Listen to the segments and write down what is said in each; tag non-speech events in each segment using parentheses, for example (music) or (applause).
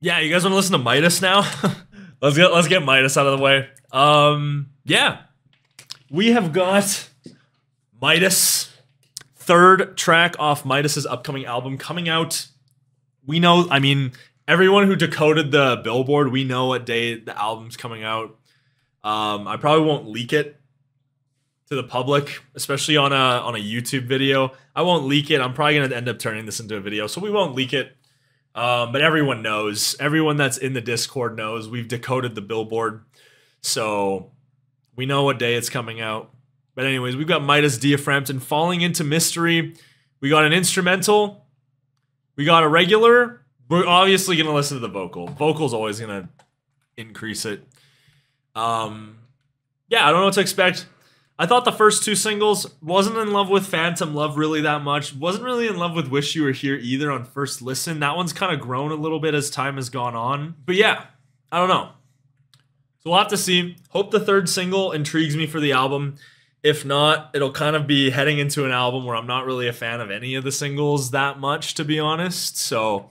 yeah, you guys want to listen to MitiS now? (laughs) let's get let's get MitiS out of the way. Um, yeah, we have got MitiS, third track off MitiS's upcoming album coming out. We know, I mean, everyone who decoded the Billboard, we know what day the album's coming out. Um, I probably won't leak it to the public, especially on a on a YouTube video. I won't leak it. I'm probably gonna end up turning this into a video, so we won't leak it. Um, but everyone knows. Everyone that's in the Discord knows. We've decoded the billboard, so we know what day it's coming out. But anyways, we've got MitiS Diaframpton falling into mystery. We got an instrumental. We got a regular. We're obviously gonna listen to the vocal. Vocal's always gonna increase it. Um, yeah, I don't know what to expect. I thought the first two singles wasn't in love with Phantom Love really that much. Wasn't really in love with Wish You Were Here either on first listen. That one's kind of grown a little bit as time has gone on. But yeah, I don't know. So we'll have to see. Hope the third single intrigues me for the album. If not, it'll kind of be heading into an album where I'm not really a fan of any of the singles that much, to be honest. So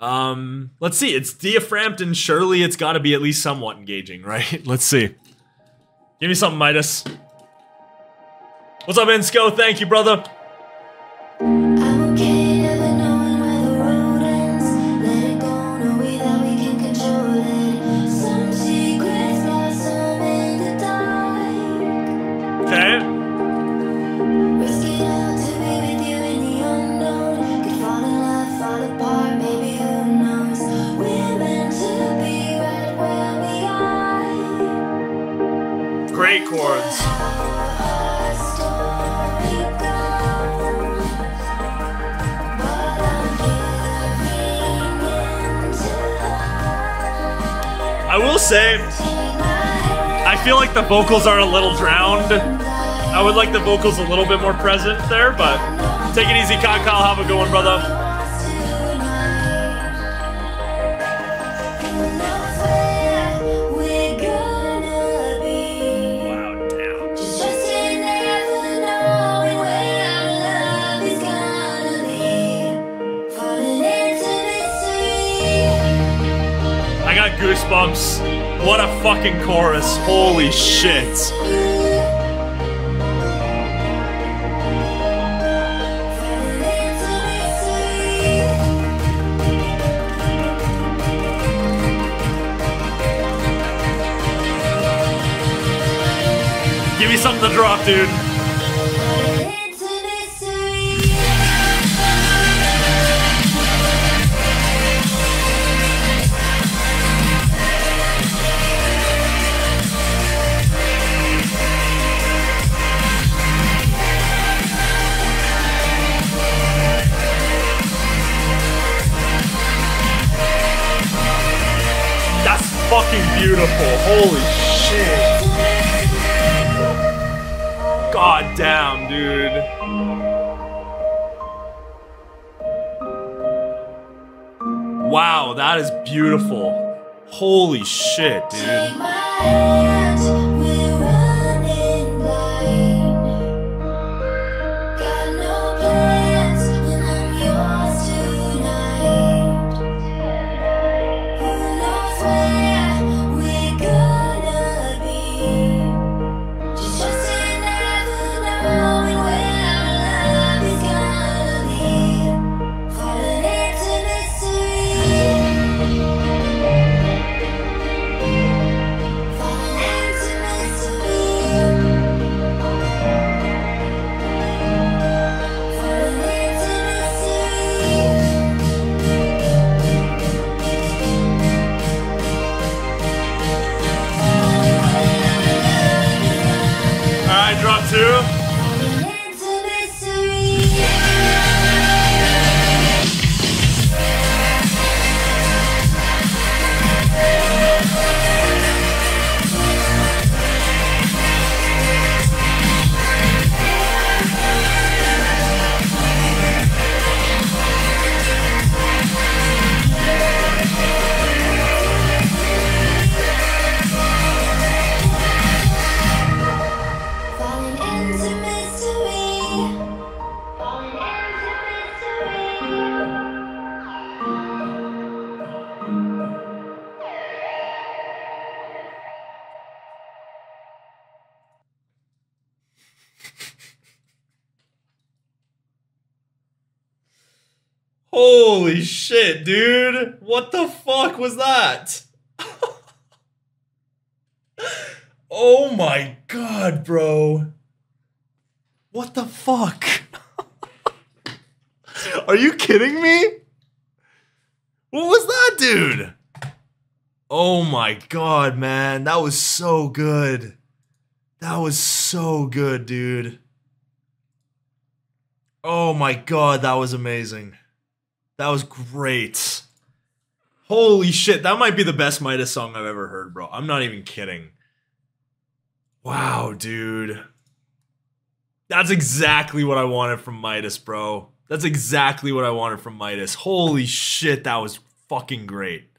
um, let's see. It's Dia Frampton. Surely it's got to be at least somewhat engaging, (laughs) right? let's see. Give me something, MitiS. What's up, Insco? Thank you, brother. I will say, I feel like the vocals are a little drowned. I would like the vocals a little bit more present there, but take it easy, Kyle. Have a good one, brother. Goosebumps. What a fucking chorus. Holy shit. Give me something to drop, dude. Fucking beautiful. Holy shit. God damn, dude. Wow, that is beautiful. Holy shit, dude. Holy shit, dude. What the fuck was that? (laughs) oh my god, bro. What the fuck? (laughs) Are you kidding me? What was that, dude? Oh my god, man. That was so good. That was so good, dude. Oh my god, that was amazing. That was great. Holy shit, that might be the best MitiS song I've ever heard, bro. I'm not even kidding. Wow, dude. That's exactly what I wanted from MitiS, bro. That's exactly what I wanted from MitiS. Holy shit, that was fucking great.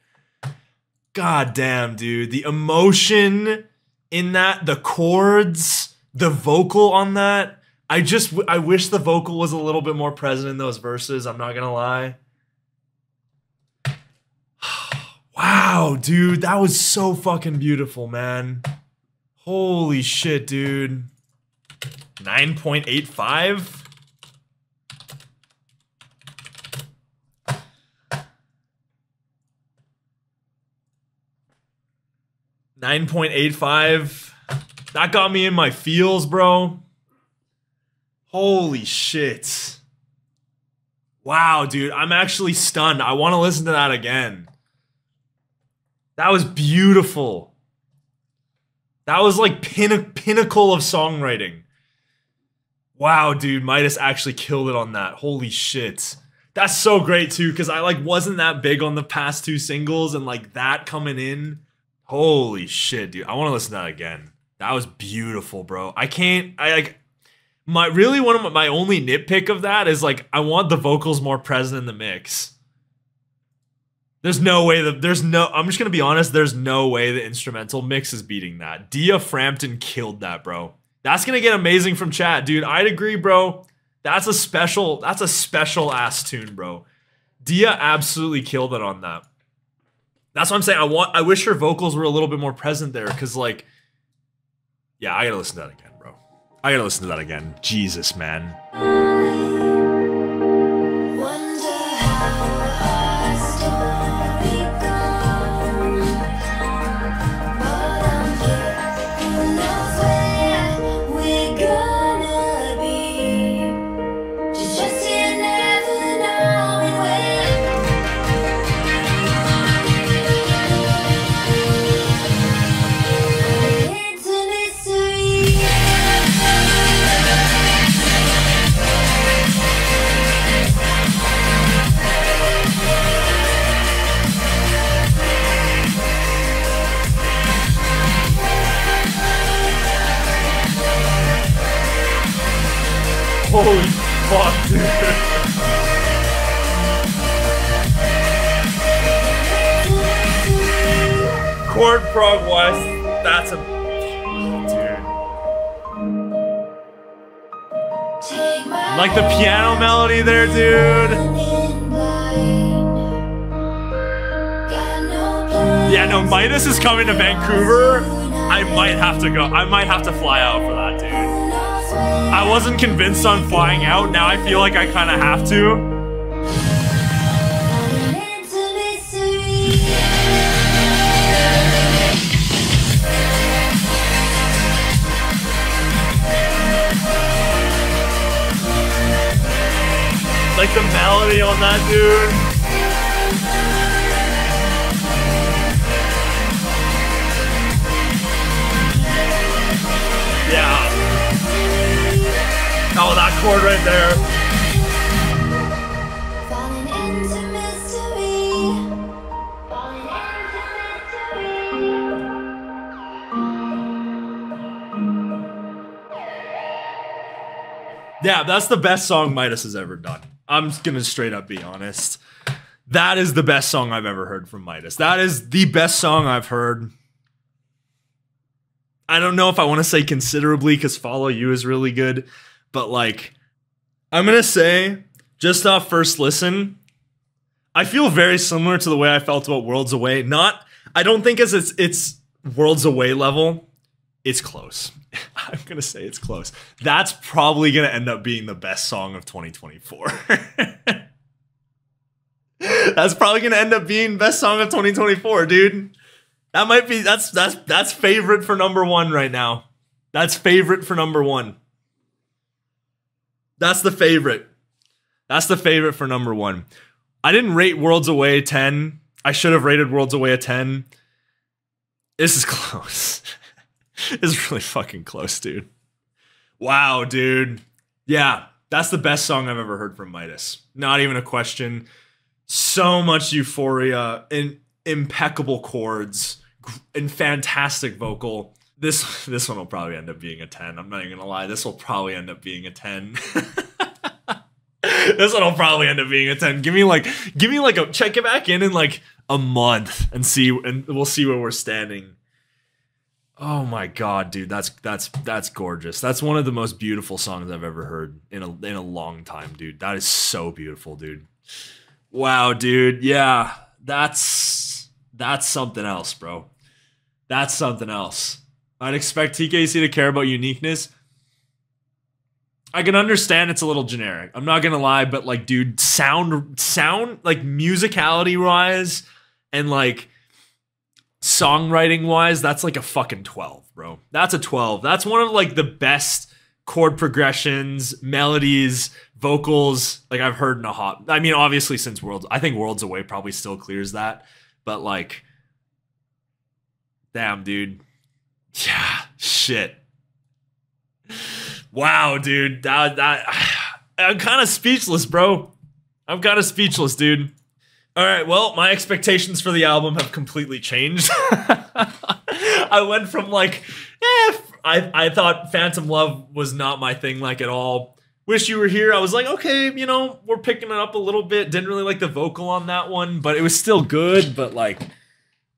God damn, dude. The emotion in that, the chords, the vocal on that. I just, I wish the vocal was a little bit more present in those verses. I'm not gonna lie. Wow, dude. That was so fucking beautiful, man. Holy shit, dude. 9.85? Nine point eight five. That got me in my feels, bro. Holy shit. Wow, dude. I'm actually stunned. I want to listen to that again. That was beautiful. That was like pin- pinnacle of songwriting. Wow, dude, MitiS actually killed it on that. Holy shit. That's so great too, because I like wasn't that big on the past two singles and like that coming in. Holy shit, dude. I want to listen to that again. That was beautiful, bro. I can't I like my really one of my, my only nitpick of that is like I want the vocals more present in the mix. There's no way that there's no. I'm just gonna be honest. There's no way the instrumental mix is beating that. Dia Frampton killed that, bro. That's gonna get amazing from chat, dude. I'd agree, bro. That's a special. That's a special ass tune, bro. Dia absolutely killed it on that. That's what I'm saying. I want. I wish her vocals were a little bit more present there, because like, yeah, I gotta listen to that again, bro. I gotta listen to that again. Jesus, man. Holy fuck, dude. Chord Prog West, that's a dude. Like the piano melody there, dude. Yeah, no, MitiS is coming to Vancouver. I might have to go. I might have to fly out for that, dude. I wasn't convinced on flying out. Now I feel like I kind of have to. Like the melody on that dude. Chord right there. Yeah, that's the best song MitiS has ever done. I'm just gonna straight up be honest. That is the best song I've ever heard from MitiS. That is the best song I've heard. I don't know if I want to say considerably because Follow You is really good, but like, I'm gonna say just off first listen, I feel very similar to the way I felt about Worlds Away. Not, I don't think as it's it's Worlds Away level. It's close. (laughs) I'm gonna say it's close. That's probably gonna end up being the best song of 2024. (laughs) that's probably gonna end up being best song of 2024, dude. That might be that's that's that's favorite for number one right now. That's favorite for number one. That's the favorite. That's the favorite for number one. I didn't rate Worlds Away 10. I should have rated Worlds Away a 10. This is (laughs) close. is really fucking close, dude. Wow, dude. Yeah, that's the best song I've ever heard from MitiS. Not even a question. So much euphoria and impeccable chords and fantastic vocal. This (laughs) this one will probably end up being a 10. I'm not even gonna lie. This will probably end up being a 10. (laughs) this one will probably end up being a 10. Give me like give me like a check it back in in like a month and see and we'll see where we're standing. Oh my god, dude, that's that's that's gorgeous. That's one of the most beautiful songs I've ever heard in a in a long time, dude. That is so beautiful, dude. Wow, dude. Yeah, that's that's something else, bro. That's something else. I'd expect TKC to care about uniqueness. I can understand it's a little generic. I'm not gonna lie, but like, dude, sound, sound, like musicality wise, and like songwriting wise, that's like a fucking 12, bro. That's a 12. That's one of like the best chord progressions, melodies, vocals like I've heard in a hot. I mean, obviously since Worlds, I think Worlds Away probably still clears that, but like, damn, dude, yeah, shit. Wow, dude. That, that I'm kind of speechless, bro. I'm kind of speechless, dude. All right, well, my expectations for the album have completely changed. (laughs) I went from like, eh, I, I thought Phantom Love was not my thing, like at all. Wish You Were Here, I was like, okay, you know, we're picking it up a little bit. Didn't really like the vocal on that one, but it was still good. But like,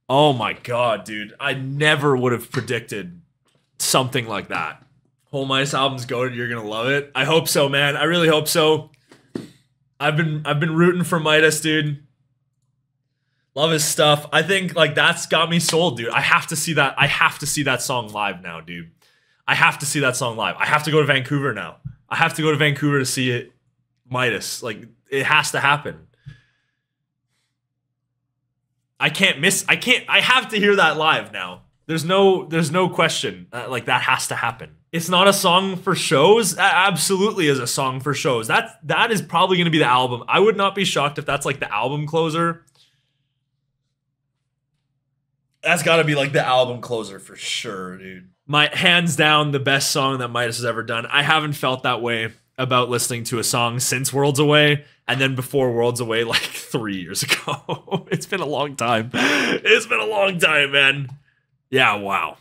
oh my God, dude, I never would have predicted something like that. Whole Mice album's goaded. You're gonna love it. I hope so, man. I really hope so. I've been I've been rooting for MitiS, dude. Love his stuff. I think like that's got me sold, dude. I have to see that. I have to see that song live now, dude. I have to see that song live. I have to go to Vancouver now. I have to go to Vancouver to see it. MitiS, like it has to happen. I can't miss. I can't. I have to hear that live now. There's no. There's no question. Uh, like that has to happen it's not a song for shows. That absolutely is a song for shows. That that is probably going to be the album. I would not be shocked if that's like the album closer. That's got to be like the album closer for sure, dude. My hands down the best song that MitiS has ever done. I haven't felt that way about listening to a song since Worlds Away and then before Worlds Away like (laughs) 3 years ago. (laughs) it's been a long time. It's been a long time, man. Yeah, wow.